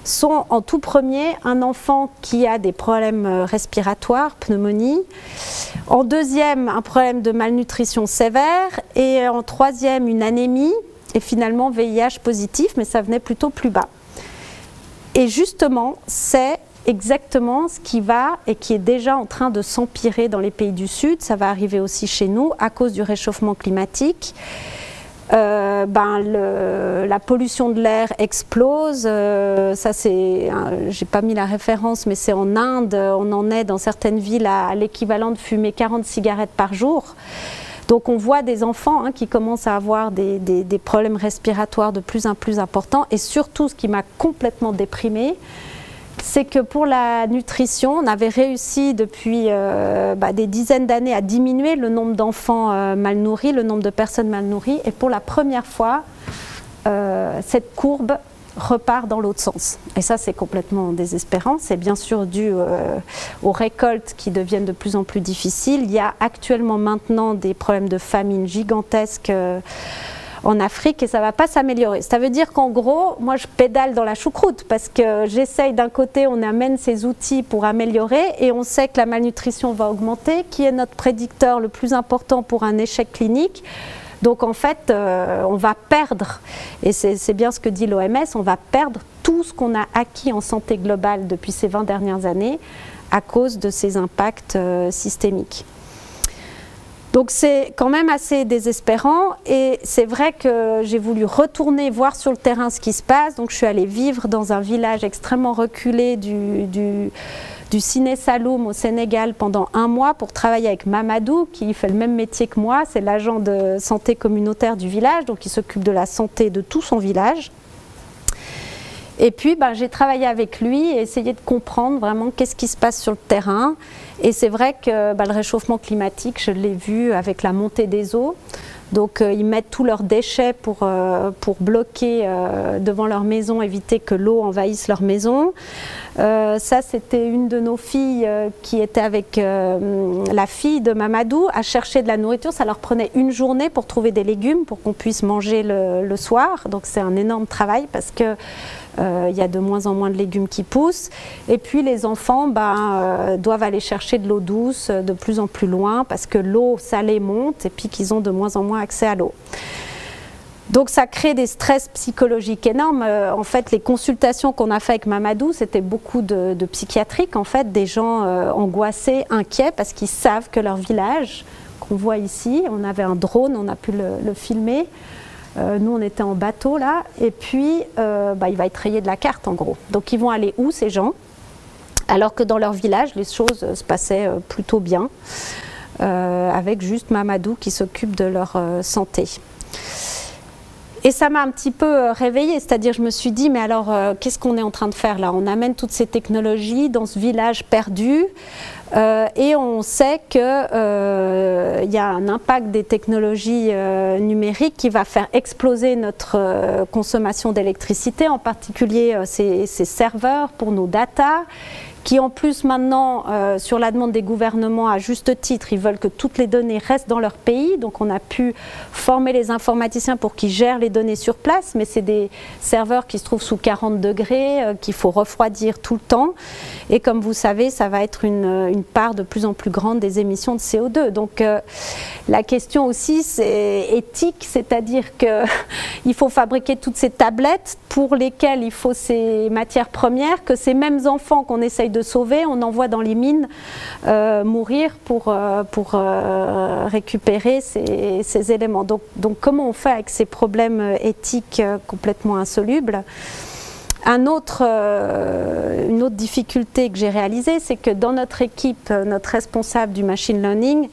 sont en tout premier un enfant qui a des problèmes respiratoires, pneumonie, en deuxième un problème de malnutrition sévère et en troisième une anémie et finalement VIH positif, mais ça venait plutôt plus bas. Et justement, c'est exactement ce qui va et qui est déjà en train de s'empirer dans les pays du Sud. Ça va arriver aussi chez nous à cause du réchauffement climatique. Euh, ben, la pollution de l'air explose. Euh, ça, c'est, j'ai pas mis la référence, mais c'est en Inde. On en est dans certaines villes à, l'équivalent de fumer 40 cigarettes par jour. Donc on voit des enfants hein, qui commencent à avoir des, des, problèmes respiratoires de plus en plus importants. Et surtout, ce qui m'a complètement déprimée, c'est que pour la nutrition, on avait réussi depuis euh, bah, des dizaines d'années à diminuer le nombre d'enfants euh, mal nourris, le nombre de personnes mal nourries, et pour la première fois, euh, cette courbe repart dans l'autre sens. Et ça, c'est complètement désespérant. C'est bien sûr dû aux récoltes qui deviennent de plus en plus difficiles. Il y a actuellement maintenant des problèmes de famine gigantesques en Afrique et ça va pas s'améliorer. Ça veut dire qu'en gros, moi je pédale dans la choucroute parce que j'essaye d'un côté, on amène ces outils pour améliorer et on sait que la malnutrition va augmenter, qui est notre prédicteur le plus important pour un échec clinique. Donc en fait, euh, on va perdre, et c'est bien ce que dit l'OMS, on va perdre tout ce qu'on a acquis en santé globale depuis ces 20 dernières années à cause de ces impacts euh, systémiques. Donc c'est quand même assez désespérant et c'est vrai que j'ai voulu retourner voir sur le terrain ce qui se passe. Donc je suis allée vivre dans un village extrêmement reculé du, du, du Ciné Saloum au Sénégal pendant un mois pour travailler avec Mamadou qui fait le même métier que moi. C'est l'agent de santé communautaire du village, donc il s'occupe de la santé de tout son village. Et puis, ben, j'ai travaillé avec lui et essayé de comprendre vraiment qu'est-ce qui se passe sur le terrain. Et c'est vrai que ben, le réchauffement climatique, je l'ai vu avec la montée des eaux. Donc euh, ils mettent tous leurs déchets pour, euh, pour bloquer euh, devant leur maison, éviter que l'eau envahisse leur maison. ça, c'était une de nos filles qui était avec la fille de Mamadou à chercher de la nourriture. Ça leur prenait une journée pour trouver des légumes pour qu'on puisse manger le, le soir. Donc c'est un énorme travail parce que il y a de moins en moins de légumes qui poussent. Et puis les enfants ben, euh, doivent aller chercher de l'eau douce de plus en plus loin parce que l'eau salée monte et puis qu'ils ont de moins en moins accès à l'eau. Donc ça crée des stress psychologiques énormes. Euh, en fait, les consultations qu'on a fait avec Mamadou, c'était beaucoup de, psychiatriques, en fait, des gens angoissés, inquiets parce qu'ils savent que leur village, qu'on voit ici, on avait un drone, on a pu le filmer, euh, nous, on était en bateau là, et puis euh, bah, il va être rayé de la carte en gros. Donc ils vont aller où ces gens? Alors que dans leur village, les choses se passaient euh, plutôt bien, avec juste Mamadou qui s'occupe de leur santé. Et ça m'a un petit peu réveillée, c'est-à-dire je me suis dit, mais alors qu'est-ce qu'on est en train de faire là? On amène toutes ces technologies dans ce village perdu, euh, et on sait qu'il euh, y a un impact des technologies euh, numériques qui va faire exploser notre consommation d'électricité, en particulier ces, ces, serveurs pour nos data qui en plus maintenant, euh, sur la demande des gouvernements à juste titre, ils veulent que toutes les données restent dans leur pays. Donc on a pu former les informaticiens pour qu'ils gèrent les données sur place, mais c'est des serveurs qui se trouvent sous 40 degrés, euh, qu'il faut refroidir tout le temps. Et comme vous savez, ça va être une, une part de plus en plus grande des émissions de CO2. Donc euh, la question aussi c'est éthique, c'est-à-dire qu'il faut fabriquer toutes ces tablettes pour lesquelles il faut ces matières premières, que ces mêmes enfants qu'on essaye de sauver, on envoie dans les mines euh, mourir pour, euh, pour récupérer ces, éléments. Donc, comment on fait avec ces problèmes éthiques complètement insolubles? Euh, une autre difficulté que j'ai réalisée, c'est que dans notre équipe, euh, notre responsable du machine learning,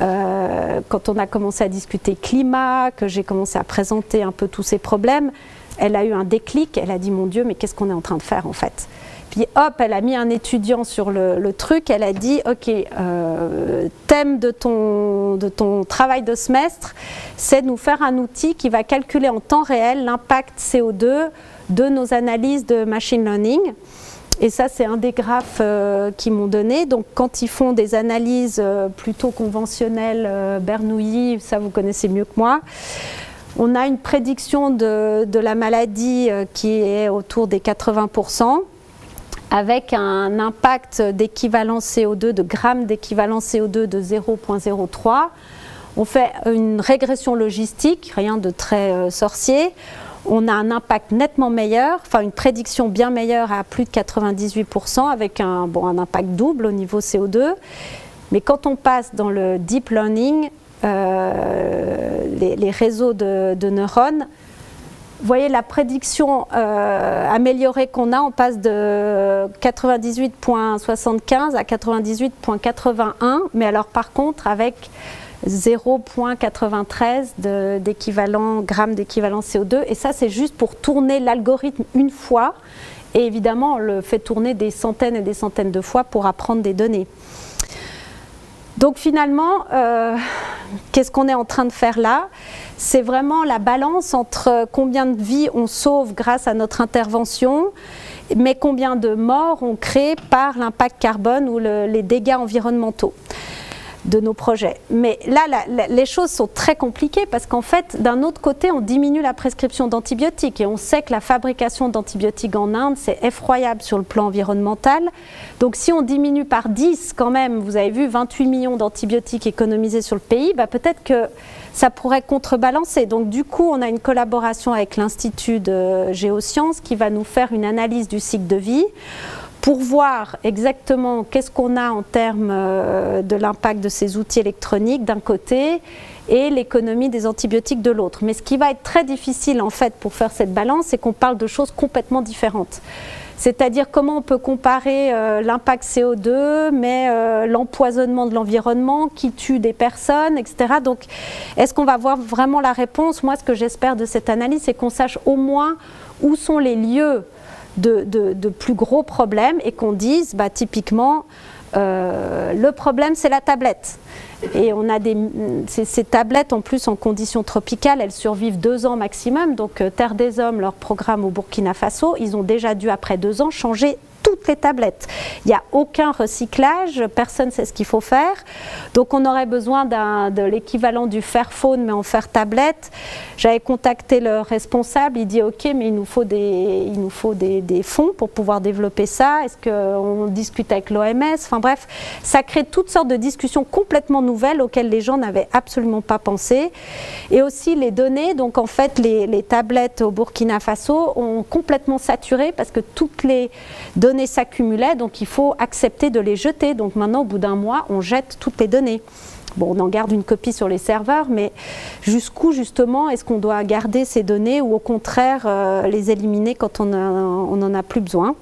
euh, quand on a commencé à discuter climat, que j'ai commencé à présenter un peu tous ces problèmes, elle a eu un déclic, elle a dit mon Dieu, mais qu'est-ce qu'on est en train de faire en fait? Puis hop, elle a mis un étudiant sur le, truc, elle a dit, ok, thème de ton, de ton travail de semestre, c'est de nous faire un outil qui va calculer en temps réel l'impact CO2 de nos analyses de machine learning. Et ça, c'est un des graphes euh, qu'ils m'ont donné. Donc, quand ils font des analyses euh, plutôt conventionnelles, euh, ça vous connaissez mieux que moi, on a une prédiction de, de la maladie qui est autour des 80%, avec un impact d'équivalent CO2, de grammes d'équivalent CO2 de 0,03. On fait une régression logistique, rien de très sorcier on a un impact nettement meilleur, enfin une prédiction bien meilleure à plus de 98% avec un, bon, impact double au niveau CO2. Mais quand on passe dans le deep learning, euh, les, réseaux de, neurones, vous voyez la prédiction euh, améliorée qu'on a, on passe de 98.75 à 98.81, mais alors par contre avec 0,93 d'équivalent grammes d'équivalent CO2. Et ça, c'est juste pour tourner l'algorithme une fois. Et évidemment, on le fait tourner des centaines et des centaines de fois pour apprendre des données. Donc finalement, euh, qu'est-ce qu'on est en train de faire là? C'est vraiment la balance entre combien de vies on sauve grâce à notre intervention, mais combien de morts on crée par l'impact carbone ou les dégâts environnementaux de nos projets. Mais là, les choses sont très compliquées parce qu'en fait, d'un autre côté, on diminue la prescription d'antibiotiques et on sait que la fabrication d'antibiotiques en Inde, c'est effroyable sur le plan environnemental. Donc si on diminue par 10 quand même, vous avez vu 28 millions d'antibiotiques économisés sur le pays, bah peut-être que ça pourrait contrebalancer. Donc du coup, on a une collaboration avec l'Institut de géosciences qui va nous faire une analyse du cycle de vie pour voir exactement qu'est-ce qu'on a en termes euh, de l'impact de ces outils électroniques d'un côté et l'économie des antibiotiques de l'autre. Mais ce qui va être très difficile en fait pour faire cette balance, c'est qu'on parle de choses complètement différentes. C'est-à-dire comment on peut comparer euh, l'impact CO2, mais euh, l'empoisonnement de l'environnement qui tue des personnes, etc. Donc, est-ce qu'on va voir vraiment la réponse? Moi, ce que j'espère de cette analyse, c'est qu'on sache au moins où sont les lieux de, plus gros problèmes et qu'on dise, bah, typiquement, euh, le problème c'est la tablette. Et on a des, ces, tablettes en plus en conditions tropicales, elles survivent deux ans maximum. Donc euh, Terre des Hommes, leur programme au Burkina Faso, ils ont déjà dû après deux ans changer toutes les tablettes. Il n'y a aucun recyclage, personne ne sait ce qu'il faut faire. Donc on aurait besoin de l'équivalent du Fairphone mais en fer tablette. J'avais contacté le responsable, il dit ok mais il nous faut des, il nous faut des fonds pour pouvoir développer ça. Est-ce qu'on discute avec l'OMS Enfin bref, ça crée toutes sortes de discussions complètement nouvelles auxquelles les gens n'avaient absolument pas pensé. Et aussi les données, donc en fait les, les tablettes au Burkina Faso ont complètement saturé parce que toutes les données s'accumulaient, donc il faut accepter de les jeter. Donc maintenant, au bout d'un mois, on jette toutes les données. Bon, on en garde une copie sur les serveurs, mais jusqu'où justement est-ce qu'on doit garder ces données ou au contraire euh, les éliminer quand on n'en a plus besoin?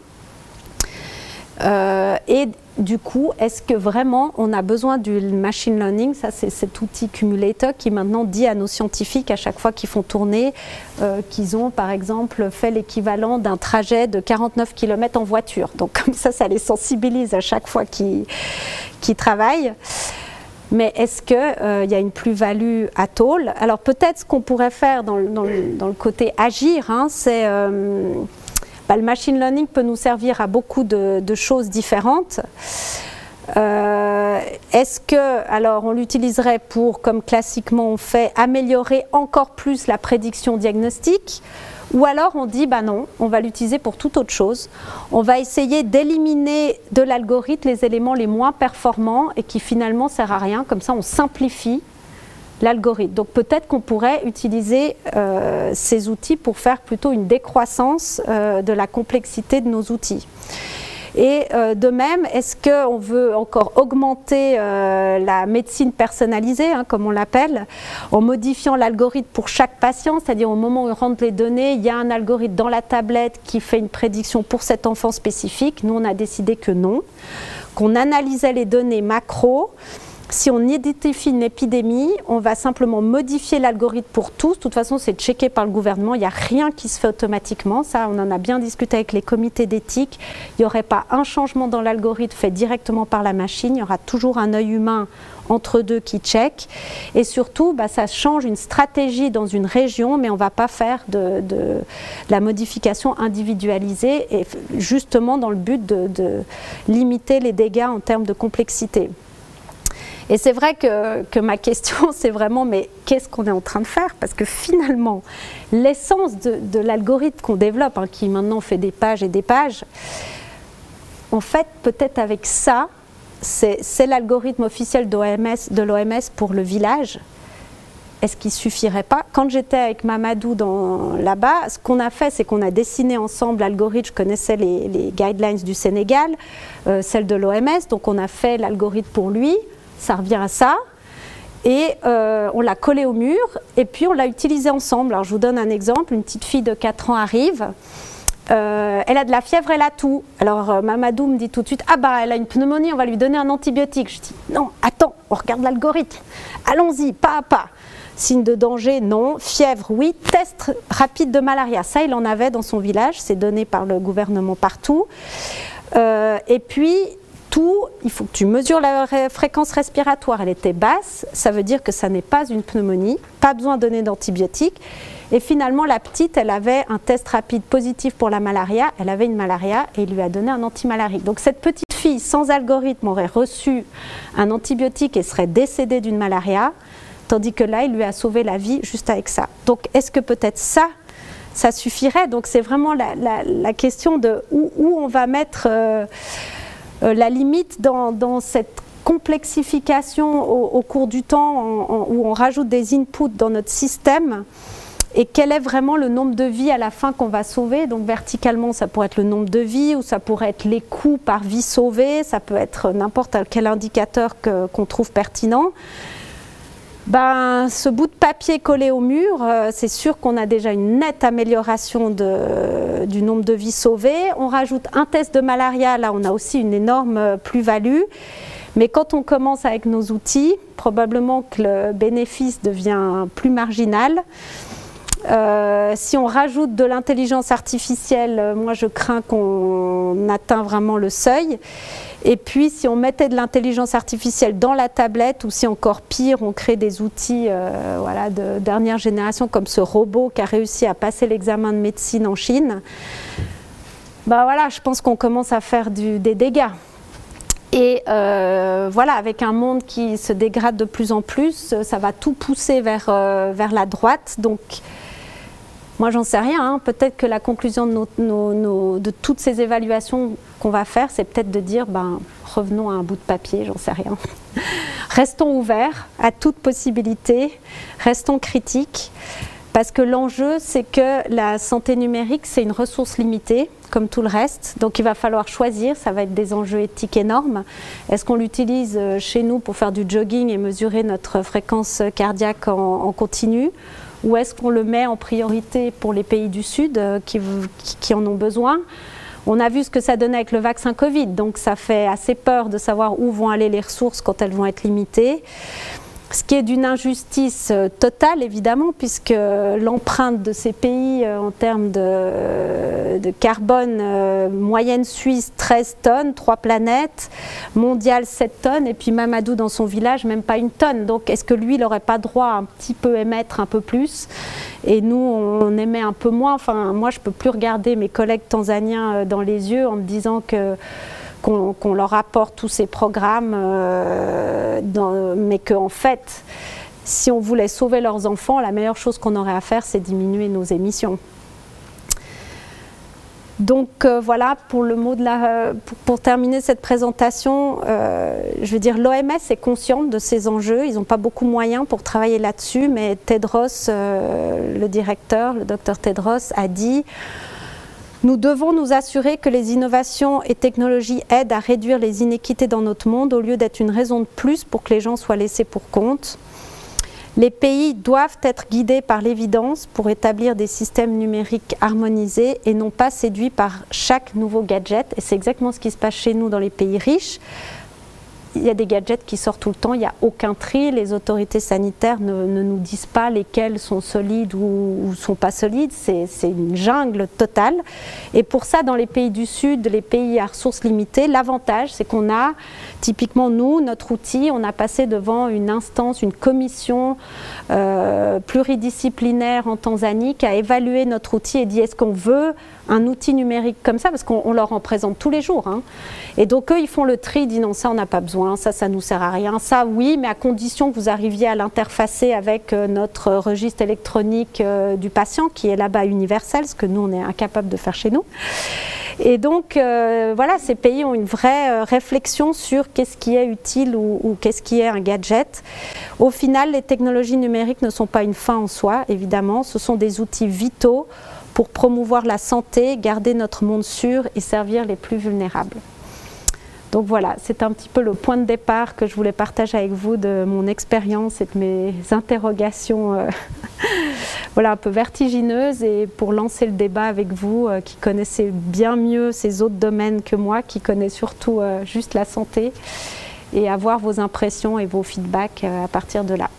Euh, Et du coup, est-ce que vraiment on a besoin du machine learning? Ça, c'est cet outil Cumulator qui maintenant dit à nos scientifiques à chaque fois qu'ils font tourner euh, qu'ils ont, par exemple, fait l'équivalent d'un trajet de 49 km en voiture. Donc comme ça, ça les sensibilise à chaque fois qu'ils travaillent. Mais est-ce qu'il euh, y a une plus-value à tôle Alors peut-être ce qu'on pourrait faire dans, le côté agir, hein, c'est... Euh, bah, le machine learning peut nous servir à beaucoup de, choses différentes. Euh, est-ce que, alors on l'utiliserait pour, comme classiquement on fait, améliorer encore plus la prédiction diagnostique? Ou alors on dit, bah non, on va l'utiliser pour toute autre chose. On va essayer d'éliminer de l'algorithme les éléments les moins performants et qui finalement ne servent à rien. Comme ça, on simplifie l'algorithme. Donc peut-être qu'on pourrait utiliser euh, ces outils pour faire plutôt une décroissance euh, de la complexité de nos outils. Et euh, de même, est-ce qu'on veut encore augmenter la médecine personnalisée, hein, comme on l'appelle, en modifiant l'algorithme pour chaque patient, c'est-à-dire au moment où on rentre les données, il y a un algorithme dans la tablette qui fait une prédiction pour cet enfant spécifique. Nous, on a décidé que non, qu'on analysait les données macro si on identifie une épidémie, on va simplement modifier l'algorithme pour tous. De toute façon, c'est checké par le gouvernement. Il n'y a rien qui se fait automatiquement. Ça, on en a bien discuté avec les comités d'éthique. Il n'y aurait pas un changement dans l'algorithme fait directement par la machine. Il y aura toujours un œil humain entre deux qui check. Et surtout, bah, ça change une stratégie dans une région, mais on ne va pas faire de, la modification individualisée, et justement dans le but de limiter les dégâts en termes de complexité. Et c'est vrai que, ma question, c'est vraiment, mais qu'est-ce qu'on est en train de faire? Parce que finalement, l'essence de, l'algorithme qu'on développe, hein, qui maintenant fait des pages et des pages, en fait, peut-être avec ça, c'est l'algorithme officiel de l'OMS pour le village. Est-ce qu'il suffirait pas? Quand j'étais avec Mamadou là-bas, ce qu'on a fait, c'est qu'on a dessiné ensemble l'algorithme. Je connaissais les, guidelines du Sénégal, euh, celle de l'OMS, donc on a fait l'algorithme pour lui ça revient à ça. Et euh, on l'a collé au mur et puis on l'a utilisé ensemble. Alors je vous donne un exemple, une petite fille de 4 ans arrive, euh, elle a de la fièvre, elle a tout. Alors euh, Mamadou me dit tout de suite, ah bah elle a une pneumonie, on va lui donner un antibiotique. Je dis, non, attends, on regarde l'algorithme, allons-y, pas à pas. Signe de danger, non. Fièvre, oui. Test rapide de malaria, ça il en avait dans son village, c'est donné par le gouvernement partout. et puis tout, il faut que tu mesures la fréquence respiratoire, elle était basse, ça veut dire que ça n'est pas une pneumonie, pas besoin de donner d'antibiotiques. Et finalement, la petite, elle avait un test rapide positif pour la malaria, elle avait une malaria et il lui a donné un antimalarique. Donc cette petite fille sans algorithme aurait reçu un antibiotique et serait décédée d'une malaria, tandis que là, il lui a sauvé la vie juste avec ça. Donc est-ce que peut-être ça, ça suffirait? Donc c'est vraiment la, question de où, on va mettre... Euh, la limite dans, cette complexification au, cours du temps où on rajoute des inputs dans notre système et quel est vraiment le nombre de vies à la fin qu'on va sauver. Donc verticalement, ça pourrait être le nombre de vies ou ça pourrait être les coûts par vie sauvée, ça peut être n'importe quel indicateur qu'on trouve pertinent ben, ce bout de papier collé au mur, euh, c'est sûr qu'on a déjà une nette amélioration du nombre de vies sauvées. On rajoute un test de malaria, là on a aussi une énorme euh, plus-value. Mais quand on commence avec nos outils, probablement que le bénéfice devient plus marginal. Euh, si on rajoute de l'intelligence artificielle, moi je crains qu'on atteint vraiment le seuil. Et puis, si on mettait de l'intelligence artificielle dans la tablette, ou si encore pire, on crée des outils euh, voilà, de dernière génération, comme ce robot qui a réussi à passer l'examen de médecine en Chine, bah voilà, je pense qu'on commence à faire des dégâts. Et euh, voilà, avec un monde qui se dégrade de plus en plus, ça va tout pousser vers, euh, vers la droite. Donc, moi, j'en sais rien. Hein. Peut-être que la conclusion de, toutes ces évaluations qu'on va faire, c'est peut-être de dire, ben, revenons à un bout de papier, j'en sais rien. restons ouverts à toute possibilité, restons critiques, parce que l'enjeu, c'est que la santé numérique, c'est une ressource limitée, comme tout le reste. Donc il va falloir choisir, ça va être des enjeux éthiques énormes. Est-ce qu'on l'utilise euh, chez nous pour faire du jogging et mesurer notre fréquence cardiaque en continu ou est-ce qu'on le met en priorité pour les pays du Sud euh, qui, en ont besoin? On a vu ce que ça donnait avec le vaccin Covid, donc ça fait assez peur de savoir où vont aller les ressources quand elles vont être limitées. Ce qui est d'une injustice euh, totale, évidemment, puisque l'empreinte de ces pays euh, en termes de, carbone euh, moyenne suisse, 13 tonnes, 3 planètes, mondiale 7 tonnes, et puis Mamadou dans son village, même pas une tonne. Donc est-ce que lui, il n'aurait pas droit à un petit peu émettre un peu plus? Et nous, on émet un peu moins. Enfin, moi, je ne peux plus regarder mes collègues tanzaniens dans les yeux en me disant que qu'on leur apporte tous ces programmes, euh, mais qu'en fait, si on voulait sauver leurs enfants, la meilleure chose qu'on aurait à faire, c'est diminuer nos émissions. Donc euh, voilà pour le mot de la, pour, terminer cette présentation, euh, je veux dire l'OMS est consciente de ces enjeux. Ils n'ont pas beaucoup de moyens pour travailler là-dessus, mais Tedros, euh, le directeur, le docteur Tedros, a dit nous devons nous assurer que les innovations et technologies aident à réduire les inéquités dans notre monde au lieu d'être une raison de plus pour que les gens soient laissés pour compte. Les pays doivent être guidés par l'évidence pour établir des systèmes numériques harmonisés et non pas séduits par chaque nouveau gadget. Et c'est exactement ce qui se passe chez nous dans les pays riches il y a des gadgets qui sortent tout le temps, il n'y a aucun tri, les autorités sanitaires ne, nous disent pas lesquels sont solides ou, sont pas solides, c'est une jungle totale. Et pour ça, dans les pays du Sud, les pays à ressources limitées, l'avantage, c'est qu'on a, typiquement nous, notre outil, on a passé devant une instance, une commission euh, pluridisciplinaire en Tanzanie qui a évalué notre outil et dit est-ce qu'on veut un outil numérique comme ça, parce qu'on leur en présente tous les jours. Hein. Et donc eux, ils font le tri, ils disent non, ça on n'a pas besoin, ça, ça nous sert à rien, ça oui, mais à condition que vous arriviez à l'interfacer avec euh, notre registre électronique euh, du patient, qui est là-bas universel, ce que nous, on est incapable de faire chez nous. Et donc, euh, voilà, ces pays ont une vraie réflexion sur qu'est-ce qui est utile ou, ou qu'est-ce qui est un gadget. Au final, les technologies numériques ne sont pas une fin en soi, évidemment, ce sont des outils vitaux pour promouvoir la santé, garder notre monde sûr et servir les plus vulnérables. Donc voilà, c'est un petit peu le point de départ que je voulais partager avec vous de mon expérience et de mes interrogations euh, voilà, un peu vertigineuses et pour lancer le débat avec vous euh, qui connaissez bien mieux ces autres domaines que moi, qui connaît surtout euh, juste la santé et avoir vos impressions et vos feedbacks à partir de là.